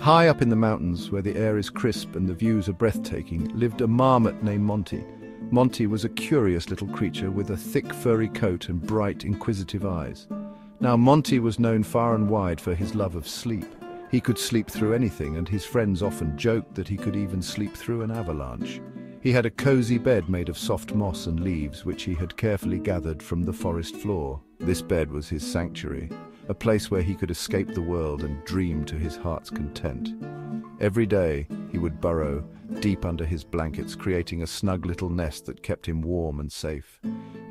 High up in the mountains, where the air is crisp and the views are breathtaking, lived a marmot named Monty. Monty was a curious little creature with a thick furry coat and bright, inquisitive eyes. Now Monty was known far and wide for his love of sleep. He could sleep through anything, and his friends often joked that he could even sleep through an avalanche. He had a cozy bed made of soft moss and leaves, which he had carefully gathered from the forest floor. This bed was his sanctuary, a place where he could escape the world and dream to his heart's content. Every day, he would burrow deep under his blankets, creating a snug little nest that kept him warm and safe.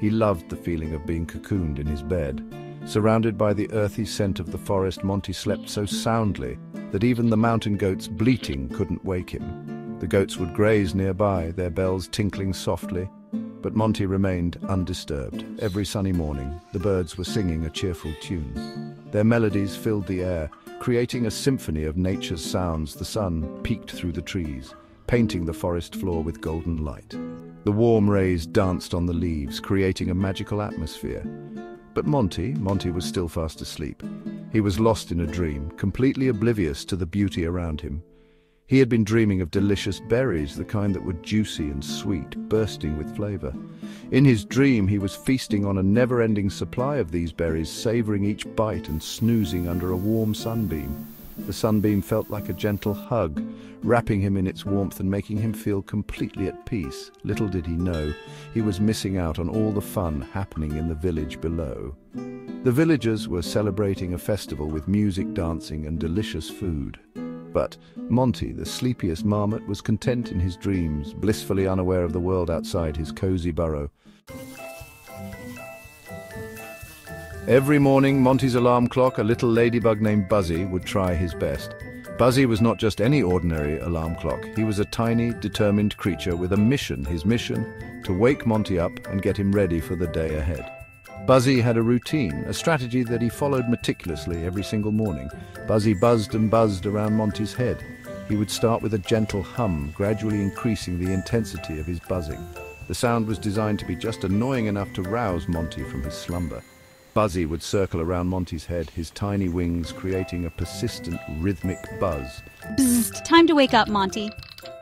He loved the feeling of being cocooned in his bed. Surrounded by the earthy scent of the forest, Monty slept so soundly that even the mountain goats bleating couldn't wake him. The goats would graze nearby, their bells tinkling softly, but Monty remained undisturbed. Every sunny morning, the birds were singing a cheerful tune. Their melodies filled the air, creating a symphony of nature's sounds. The sun peeked through the trees, painting the forest floor with golden light. The warm rays danced on the leaves, creating a magical atmosphere. But Monty, Monty was still fast asleep. He was lost in a dream, completely oblivious to the beauty around him. He had been dreaming of delicious berries, the kind that were juicy and sweet, bursting with flavor. In his dream, he was feasting on a never-ending supply of these berries, savoring each bite and snoozing under a warm sunbeam. The sunbeam felt like a gentle hug, wrapping him in its warmth and making him feel completely at peace. Little did he know, he was missing out on all the fun happening in the village below. The villagers were celebrating a festival with music, dancing and delicious food. But Monty, the sleepiest marmot, was content in his dreams, blissfully unaware of the world outside his cozy burrow. Every morning, Monty's alarm clock, a little ladybug named Buzzy, would try his best. Buzzy was not just any ordinary alarm clock. He was a tiny, determined creature with a mission, his mission, to wake Monty up and get him ready for the day ahead. Buzzy had a routine, a strategy that he followed meticulously every single morning. Buzzy buzzed and buzzed around Monty's head. He would start with a gentle hum, gradually increasing the intensity of his buzzing. The sound was designed to be just annoying enough to rouse Monty from his slumber. Buzzy would circle around Monty's head, his tiny wings creating a persistent, rhythmic buzz. Bzzzt, time to wake up, Monty.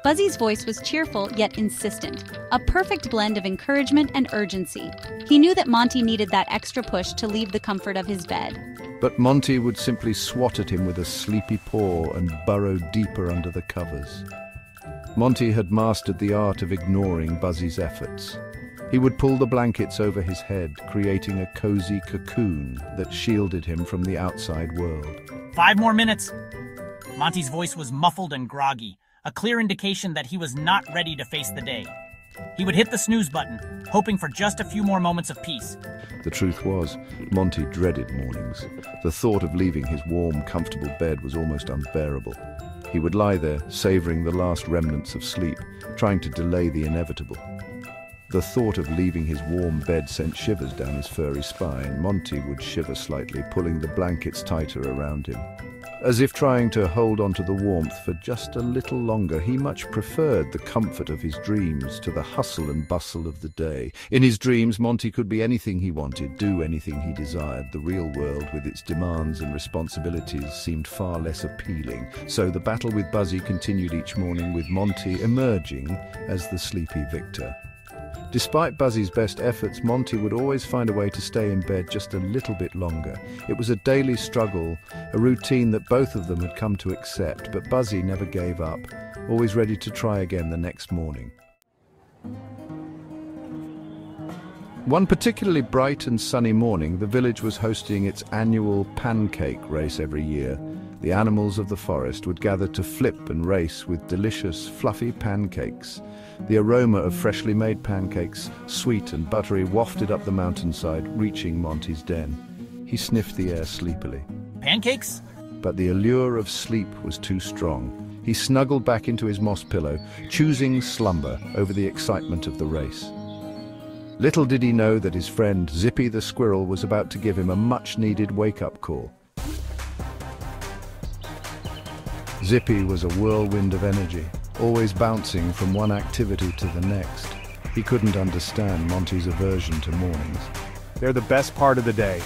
Buzzy's voice was cheerful yet insistent, a perfect blend of encouragement and urgency. He knew that Monty needed that extra push to leave the comfort of his bed. But Monty would simply swat at him with a sleepy paw and burrow deeper under the covers. Monty had mastered the art of ignoring Buzzy's efforts. He would pull the blankets over his head, creating a cozy cocoon that shielded him from the outside world. Five more minutes. Monty's voice was muffled and groggy, a clear indication that he was not ready to face the day. He would hit the snooze button, hoping for just a few more moments of peace. The truth was, Monty dreaded mornings. The thought of leaving his warm, comfortable bed was almost unbearable. He would lie there, savoring the last remnants of sleep, trying to delay the inevitable. The thought of leaving his warm bed sent shivers down his furry spine. Monty would shiver slightly, pulling the blankets tighter around him. As if trying to hold on to the warmth for just a little longer, he much preferred the comfort of his dreams to the hustle and bustle of the day. In his dreams, Monty could be anything he wanted, do anything he desired. The real world, with its demands and responsibilities, seemed far less appealing. So the battle with Buzzy continued each morning, with Monty emerging as the sleepy victor. Despite Buzzy's best efforts, Monty would always find a way to stay in bed just a little bit longer. It was a daily struggle, a routine that both of them had come to accept, but Buzzy never gave up, always ready to try again the next morning. One particularly bright and sunny morning, the village was hosting its annual pancake race every year. The animals of the forest would gather to flip and race with delicious, fluffy pancakes. The aroma of freshly made pancakes, sweet and buttery, wafted up the mountainside, reaching Monty's den. He sniffed the air sleepily. Pancakes? But the allure of sleep was too strong. He snuggled back into his moss pillow, choosing slumber over the excitement of the race. Little did he know that his friend Zippy the squirrel was about to give him a much-needed wake-up call. Zippy was a whirlwind of energy, always bouncing from one activity to the next. He couldn't understand Monty's aversion to mornings. They're the best part of the day.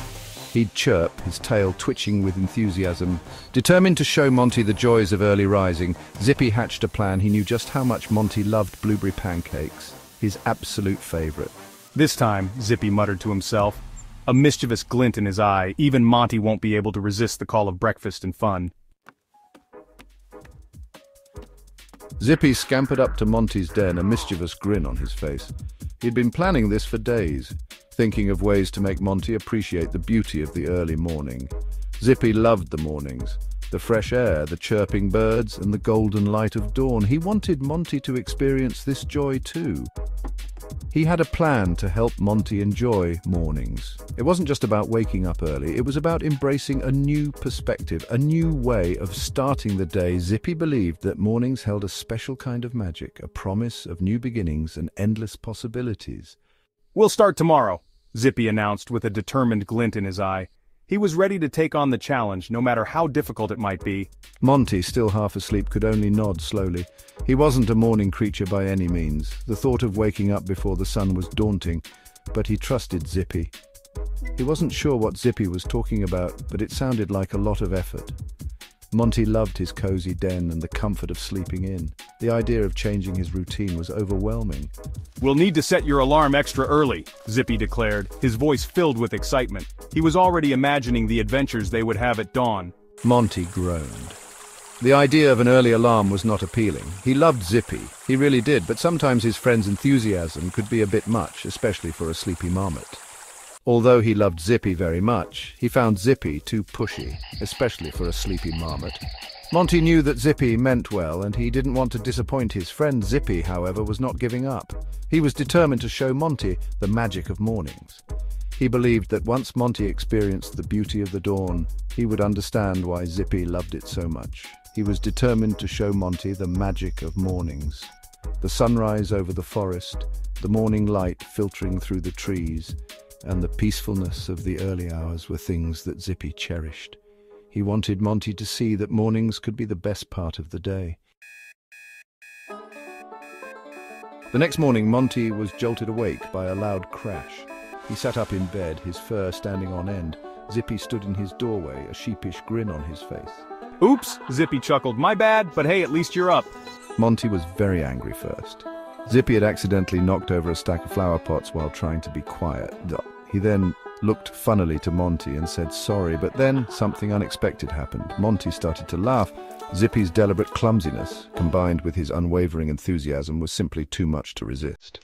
He'd chirp, his tail twitching with enthusiasm. Determined to show Monty the joys of early rising, Zippy hatched a plan he knew just how much Monty loved blueberry pancakes, his absolute favorite. This time, Zippy muttered to himself, a mischievous glint in his eye, even Monty won't be able to resist the call of breakfast and fun. Zippy scampered up to Monty's den, a mischievous grin on his face. He'd been planning this for days, thinking of ways to make Monty appreciate the beauty of the early morning. Zippy loved the mornings, the fresh air, the chirping birds, and the golden light of dawn. He wanted Monty to experience this joy too. He had a plan to help Monty enjoy mornings. It wasn't just about waking up early, it was about embracing a new perspective, a new way of starting the day. Zippy believed that mornings held a special kind of magic, a promise of new beginnings and endless possibilities. We'll start tomorrow, Zippy announced with a determined glint in his eye. He was ready to take on the challenge, no matter how difficult it might be. Monty, still half asleep, could only nod slowly. He wasn't a morning creature by any means. The thought of waking up before the sun was daunting, but he trusted Zippy. He wasn't sure what Zippy was talking about, but it sounded like a lot of effort. Monty loved his cozy den and the comfort of sleeping in. The idea of changing his routine was overwhelming. We'll need to set your alarm extra early, Zippy declared, his voice filled with excitement. He was already imagining the adventures they would have at dawn. Monty groaned. The idea of an early alarm was not appealing. He loved Zippy, he really did, but sometimes his friend's enthusiasm could be a bit much, especially for a sleepy marmot. Although he loved Zippy very much, he found Zippy too pushy, especially for a sleepy marmot. Monty knew that Zippy meant well, and he didn't want to disappoint his friend. Zippy, however, was not giving up. He was determined to show Monty the magic of mornings. He believed that once Monty experienced the beauty of the dawn, he would understand why Zippy loved it so much. He was determined to show Monty the magic of mornings. The sunrise over the forest, the morning light filtering through the trees, and the peacefulness of the early hours were things that Zippy cherished. He wanted Monty to see that mornings could be the best part of the day. The next morning, Monty was jolted awake by a loud crash. He sat up in bed, his fur standing on end. Zippy stood in his doorway, a sheepish grin on his face. Oops, Zippy chuckled. My bad, but hey, at least you're up. Monty was very angry first. Zippy had accidentally knocked over a stack of flower pots while trying to be quiet. He then looked funnily to Monty and said sorry, but then something unexpected happened. Monty started to laugh. Zippy's deliberate clumsiness, combined with his unwavering enthusiasm, was simply too much to resist.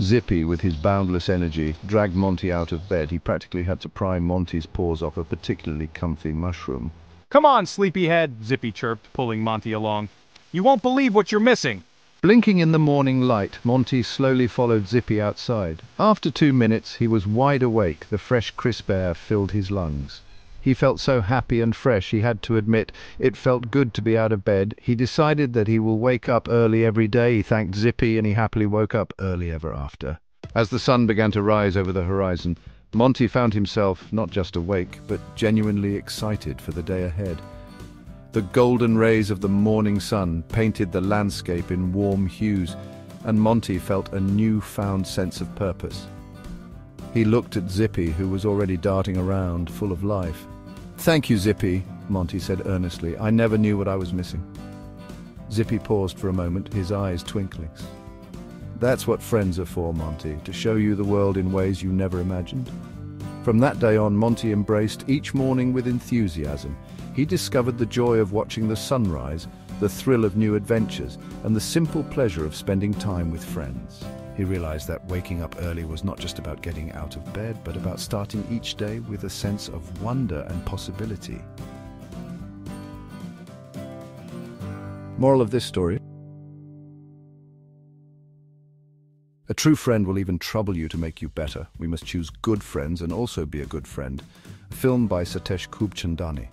Zippy, with his boundless energy, dragged Monty out of bed. He practically had to pry Monty's paws off a particularly comfy mushroom. Come on, sleepyhead, Zippy chirped, pulling Monty along. You won't believe what you're missing. Blinking in the morning light, Monty slowly followed Zippy outside. After two minutes, he was wide awake. The fresh, crisp air filled his lungs. He felt so happy and fresh, he had to admit it felt good to be out of bed. He decided that he will wake up early every day. He thanked Zippy and he happily woke up early ever after. As the sun began to rise over the horizon, Monty found himself not just awake, but genuinely excited for the day ahead. The golden rays of the morning sun painted the landscape in warm hues, and Monty felt a new-found sense of purpose. He looked at Zippy, who was already darting around, full of life. Thank you, Zippy, Monty said earnestly. I never knew what I was missing. Zippy paused for a moment, his eyes twinkling. That's what friends are for, Monty, to show you the world in ways you never imagined. From that day on, Monty embraced each morning with enthusiasm. He discovered the joy of watching the sunrise, the thrill of new adventures, and the simple pleasure of spending time with friends. He realized that waking up early was not just about getting out of bed, but about starting each day with a sense of wonder and possibility. Moral of this story A true friend will even trouble you to make you better. We must choose good friends and also be a good friend. Filmed by Satesh Khubchandani.